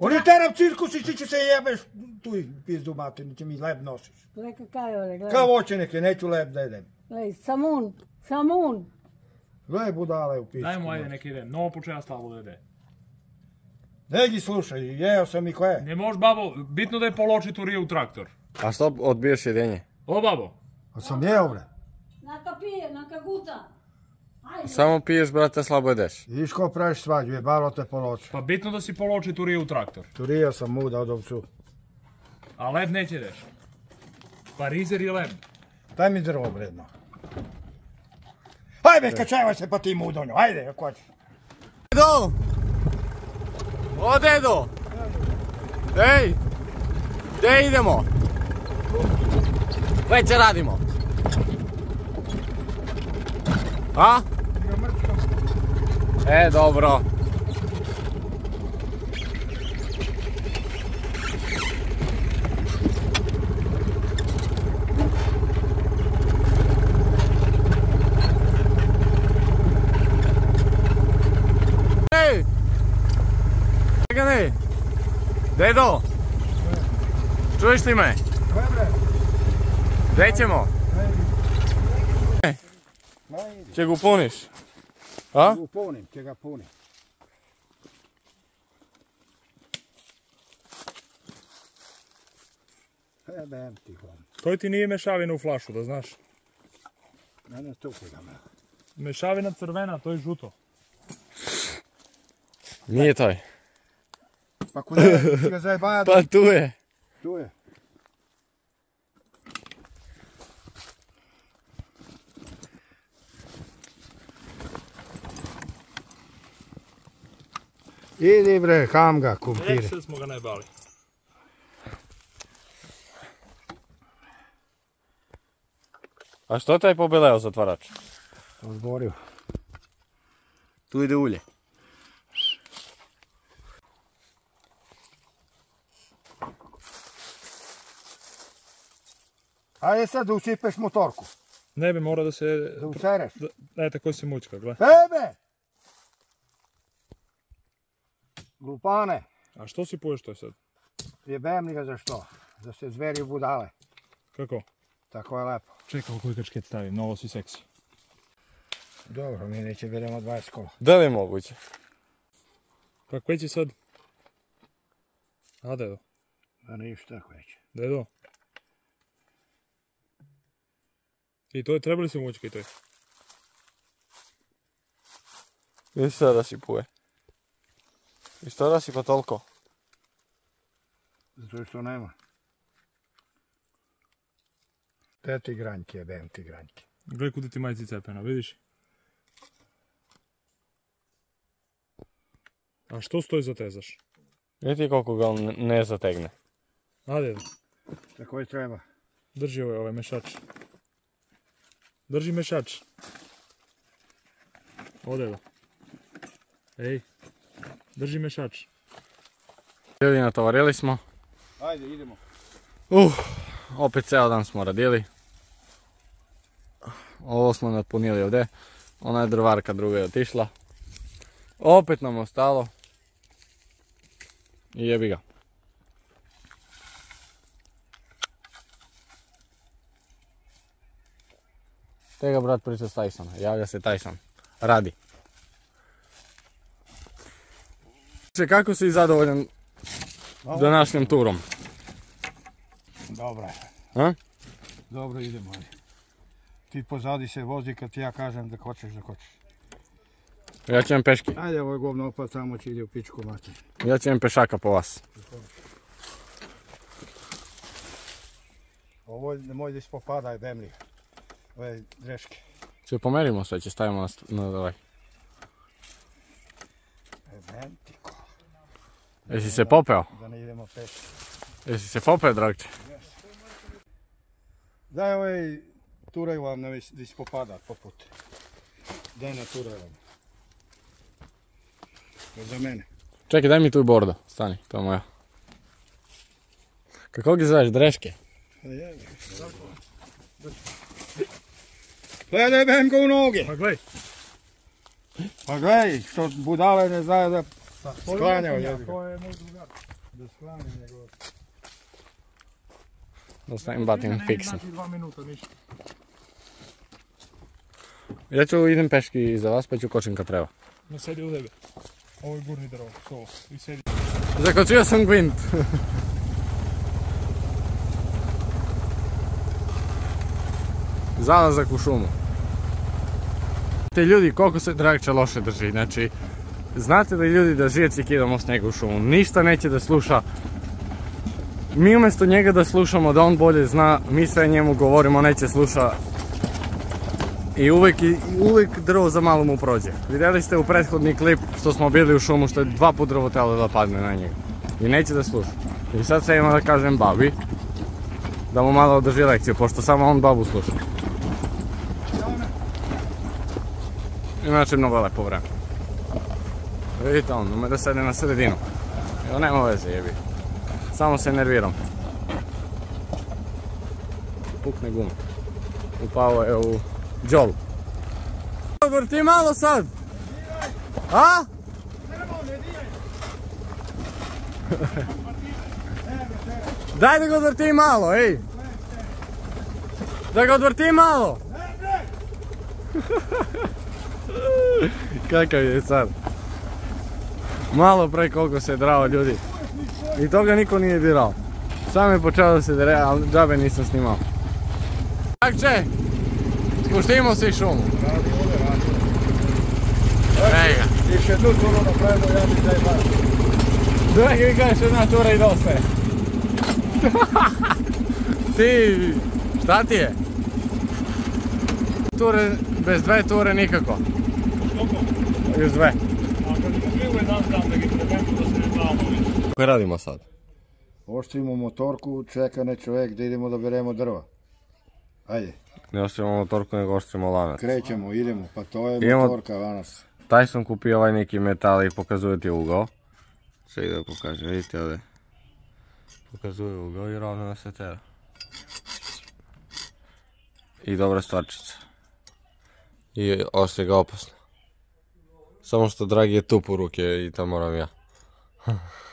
Oni terav cirkus i ti će se jebeš tu i pizdu matinu, će mi leb nosiš. Gle kakav je ovdje, gledaj. Kao oče neke, neću leb da jedem. Gledaj, samun, samun. Gle budale u pičku. Daj mu ajde neki ide, no počeja slabo da ide. Negi slušaj, jeo sam i koje. Ne možeš babo, bitno da je poloči turije u traktor. A što odbiješ jedenje? O babo, A sam jeo bre. Naka pije, naka guta. Samo piješ, brate, slabo jedeš. Viš ko praviš svađu, je balo te poloče. pa bitno da si poloči turije u traktor. Turio sam muda od ovcu. A led neće ideš. Parizer i led. Daj mi drvo vredno. Hajde, kačavaj se pa ti mudonju, ajde, ako hoćeš. Dedo! O, dedo! Ej! Gdje idemo? Već radimo. A? E, dobro. Čekaj, Dedo! Čuješ li me? Gdje ćemo? Če ga puniš? A? Upunim, će ga punim. Jebem ti hom. To ti nije mešavina u flašu, da znaš. Mene tupi ga me. Mešavina crvena, to je žuto. Nije taj. Pa kuda si ga zajebaja Pa tu je. tu je. Idi bre, kam ga, kumpire. sad smo ga najbali. A što taj pobeleo zatvarač? Odborio. Tu ide ulje. Ajde sad da usipeš motorku. Ne bi morao da se... Da usereš. Da, daj tako si mučka, gle. Tebe! Glupane, A što si puješ to sad? jebem li ga za što? Da se zveri budale. Kako? Tako je lepo. Čekaj, koji kačket stavim, novo si seksi. Dobro, mi neće beremo 20 kola. Da li je moguće? Pa koji će sad? A, dedo. Da ništa tako već. Dedo. I to je, trebali si mučka i to je. Vidi sad da si puje. И што да си по толку? Затоа што нема. Те гранки е, дем ти гранки. Гледа куди ти мајци цепена, видиш? А што стои за тезаш? Види колку гал не, не затегне. Аде. За кој треба? Држи овој, овој мешач. Држи мешач. Оде го. Еј. Drži mešač. Ljudi, natovarili smo. Ajde, idemo. Uh, opet ceo dan smo radili. Ovo smo napunili ovdje. Ona je drvarka druga je otišla. Opet nam ostalo. I jebi ga. Tega brat priča s Tysona. Javlja se Tyson. Radi. Če, Kako si zadovoljan današnjom turom? Dobro. A? Dobro, idemo. Ti pozadi se vozi kad ti ja kažem da hoćeš da hoćeš. Ja ću vam peške. Ajde, ovo je govno opet samo će ide u pičku mater. Ja ću vam pešaka po vas. Ovo nemoj da ispopada, jebem li. Ove dreške. Se pomerimo sve, će stavimo na, na ovaj. Jebem ti ko. Jesi se popeo? Da ne idemo peš. Jesi se popeo, dragče? Daj ovaj turaj vam na ispopada poput. Daj na turaj vam. To je za mene. Čekaj, daj mi tu bordo. Stani, to je moja. Kako ga zoveš, dreške? Pa jebi. Gledaj, jebem ga u noge. Pa glej, Pa gledaj, što budale ne znaju da Sklanjao je. To je moj drugar. Da sklanja njegov. Da stavim batin Ne, fiksno. Znači dva minuta, ništa. Ja ću idem peški za vas pa ću kočim kad treba. Ne sedi u tebe. Ovo je gurni drvo, to. I sedi. Zakočio sam gvint. Zalazak u šumu. Te ljudi koliko se Dragča loše drži, znači znate da ljudi da žijeci kidamo snega u šumu, ništa neće da sluša. Mi umjesto njega da slušamo da on bolje zna, mi sve njemu govorimo, neće sluša. I uvijek, uvijek drvo za malo mu prođe. Vidjeli ste u prethodni klip što smo bili u šumu što je dva put drvo telo da padne na njega. I neće da sluša. I sad se ima da kažem babi da mu malo održi lekciju, pošto samo on babu sluša. Inače mnogo lepo vreme. Vidite on, ume da sede na sredinu. Evo nema veze jebi. Samo se nerviram. Pukne guma. Upao je u džolu. Vrti malo sad! A? Daj da ga odvrti malo, ej! Da ga odvrti malo! Kakav je sad? Malo pre koliko se drao ljudi. I toga niko nije dirao. Sam je počeo da se dere, ali džabe nisam snimao. Dakče, spuštimo se i šumu. Radi ovdje, radi. Ej ga. Još jednu turu napravimo, ja mi daj bar. Dragi mi kažeš jedna tura i dosta je. Ti, šta ti je? Ture, bez dve ture nikako. Još dve. A kad bi svi uvijek dan dam da ga trebenku da se ne znamo Koje radimo sad? Oštrimo motorku, čeka ne čovjek da idemo da beremo drva. Ajde, Ne ostrimo motorku, nego ostrimo lanac. krećemo, idemo, pa to je Idemo- motorka danas. Taj sam kupio ovaj neki metal i pokazuje ti ugao. Sve da pokaže, vidite ovdje. Pokazuje ugao i ravno na se tera. I dobra stvarčica. I oštri ga opasno. Samo što dragi je tup u ruke i to moram ja.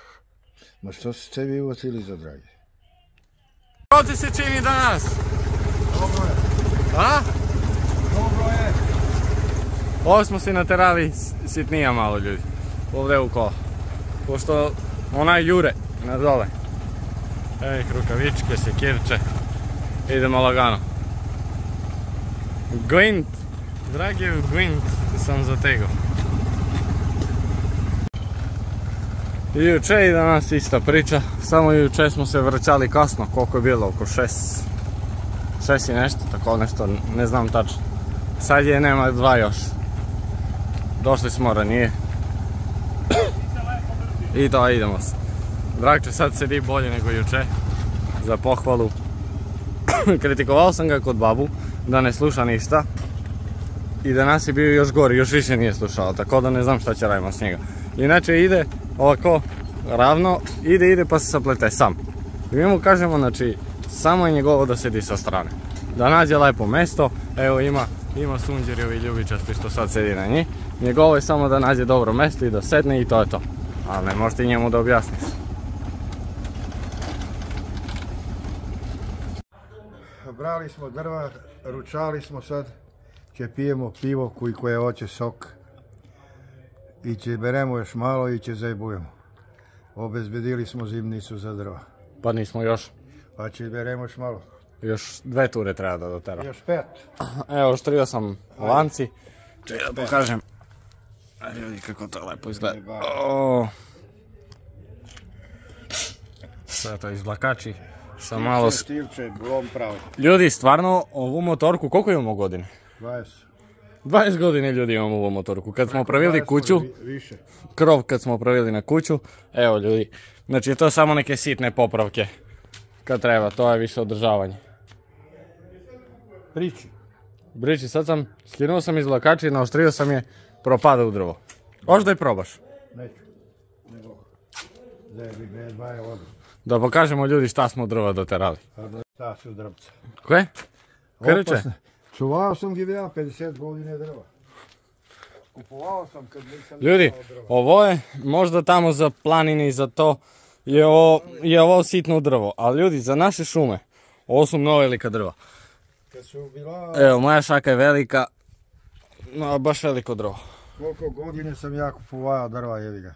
Ma što ste vi uvotili za dragi? Kako ti se čini danas? Dobro je, A? dobro je. Ovo smo si naterali sitnija malo ljudi. Ovdje u kola. Pošto onaj jure na dole. Ej, rukavičke, sekirče. Idemo lagano. Glint. Dragi glint sam zategao. I juče i danas ista priča. Samo juče smo se vraćali kasno. Koliko je bilo? Oko šest. Šest i nešto, tako nešto. Ne znam tačno. Sad je nema dva još. Došli smo ranije. I to idemo se. Dragče sad sedi bolje nego juče. Za pohvalu. Kritikovao sam ga kod babu da ne sluša ništa. I danas je bio još gori, još više nije slušao, tako da ne znam šta će radimo s njega. Inače ide ovako ravno, ide, ide pa se saplete sam. I mi mu kažemo, znači, samo je njegovo da sedi sa strane. Da nađe lepo mesto, evo ima, ima sunđeri i ljubičasti što sad sedi na njih. Njegovo je samo da nađe dobro mesto i da sedne i to je to. Ali ne možeš ti njemu da objasniš. Brali smo drva, ručali smo sad, će pijemo pivo koji koje hoće sok. I će beremo još malo i će zajebujemo. Obezbedili smo zimnicu za drva. Pa nismo još, Pa će beremo još malo. još dve ture treba da dotera. Još pet. Evo, štrio sam lanci. Čekaj da pokažem. A ljudi kako to lepo izgleda. O. Sve to izvlakači. Sa malo... Ljudi, stvarno, ovu motorku, koliko imamo godine? 20. 20 godine ljudi imamo ovu motorku. Kad smo pravili 20 kuću, krov kad smo pravili na kuću, evo ljudi, znači to samo neke sitne popravke. Kad treba, to je više održavanje. Priči. Briči, sad sam, skinuo sam iz vlakača i naostrio sam je, propada u drvo. Hoš da je probaš? Neću. Da pokažemo ljudi šta smo drva doterali. Pa šta su drvca. Koje? Reče? Čuvao sam ga ja 50 godine drva. Kupovao sam kad nisam Ljudi, drva. ovo je možda tamo za planini, za to je ovo, je ovo sitno drvo. Ali ljudi, za naše šume, ovo su mnogo velika drva. Kad su bila, Evo, moja šaka je velika, no, baš veliko drvo. koliko godine sam ja kupovao drva, jevi ga.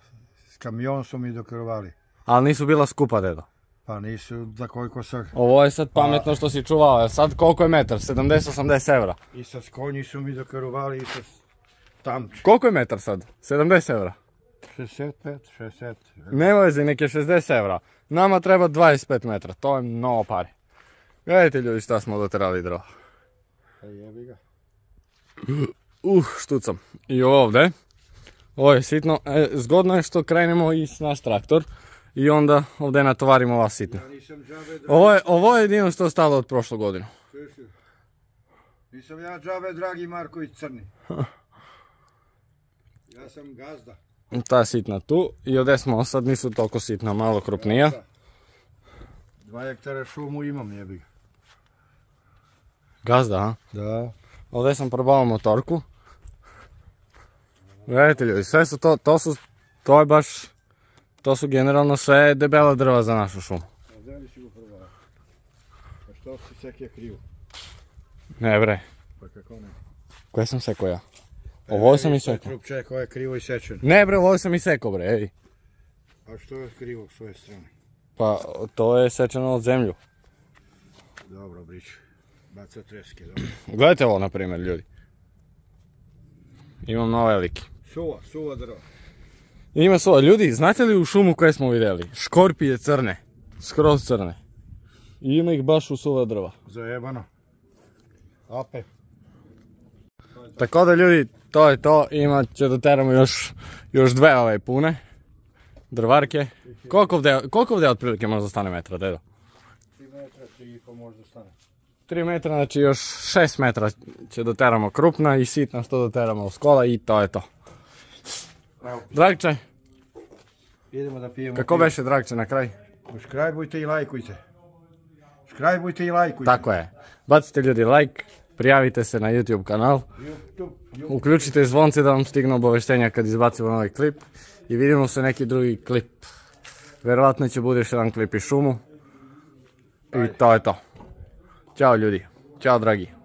S kamion su mi dokrvali. Ali nisu bila skupa, dedo. Pa nisu za koliko sam. Ovo je sad pametno što si čuvao, sad koliko je metar? 70-80 evra. I sa konji su mi dokrvali i sa tamč. Koliko je metar sad? 70 evra. 65, 60. Nema veze, nek je 60 evra. Nama treba 25 metra, to je mnogo pari. Gledajte ljudi šta smo doterali drva. Pa jebi ga. Uh, štucam. I ovdje. Ovo je sitno. E, zgodno je što krenemo i s naš traktor. I onda ovdje natovarimo ova sitna. Ovo je, ovo je jedino što je ostalo od prošle godine. Slušaj, Nisam ja džabe dragi Marković crni. Ja sam gazda. Ta je sitna tu. I ovdje smo, sad nisu toliko sitna, malo krupnija. Dva hektara šumu imam jebi ga. Gazda, a? Da. Ovdje sam probao motorku. Gledajte ljudi, sve su to, to su, to je baš, to su generalno sve debela drva za našu šumu. A li si go probao? Pa što si sekje krivo? Ne bre, Pa kako ne? koje sam sekao ja? Ovo sam i sekao. Trupče koje je krivo i sečen. Ne bre, ovo sam i sekao bre, ej. A što je krivo s svoje strane? Pa to je sečeno od zemlju. Dobro, brić. Baca treske, dobro. Gledajte ovo na primjer ljudi. Imam mnogo veliki. Suva, suva drva. Ima svoje. Ljudi, znate li u šumu koje smo vidjeli? Škorpije crne. Skroz crne. I ima ih baš u suva drva. Zajebano. Ape. Tako da ljudi, to je to. Imat će da teramo još, još dve ove pune. Drvarke. Koliko ovdje, koliko ovdje otprilike možda stane metra, dedo? 3 metra, 3 i po možda stane. 3 metra, znači još 6 metra će doteramo krupna i sitna što doteramo u skola i to je to. Dragče, idemo da pijemo. kako pivo. beše Dragče na kraj? Škrajbujte i lajkujte. Škrajbujte i lajkujte. Tako je. Bacite ljudi like, prijavite se na YouTube kanal, uključite zvonce da vam stignu obaveštenja kad izbacimo novi klip i vidimo se neki drugi klip. Vjerovatno će bude još jedan klip iz šumu. I to je to. Ćao ljudi. Ćao dragi.